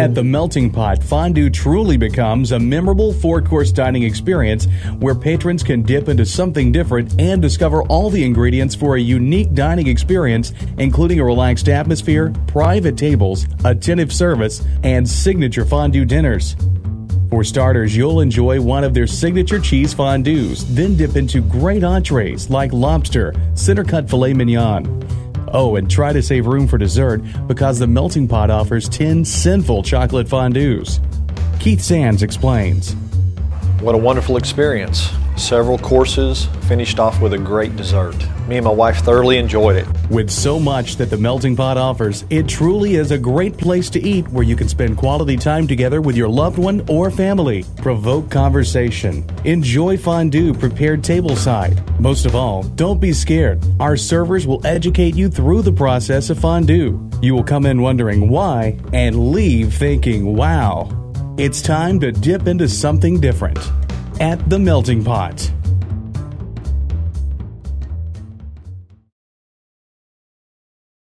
At the Melting Pot, fondue truly becomes a memorable four course dining experience where patrons can dip into something different and discover all the ingredients for a unique dining experience, including a relaxed atmosphere, private tables, attentive service, and signature fondue dinners. For starters, you'll enjoy one of their signature cheese fondues, then dip into great entrees like lobster, center cut filet mignon. Oh, and try to save room for dessert because the melting pot offers 10 sinful chocolate fondues. Keith Sands explains. What a wonderful experience. Several courses, finished off with a great dessert. Me and my wife thoroughly enjoyed it. With so much that the Melting Pot offers, it truly is a great place to eat where you can spend quality time together with your loved one or family. Provoke conversation. Enjoy fondue prepared tableside. Most of all, don't be scared. Our servers will educate you through the process of fondue. You will come in wondering why and leave thinking, wow. It's time to dip into something different at the Melting Pot.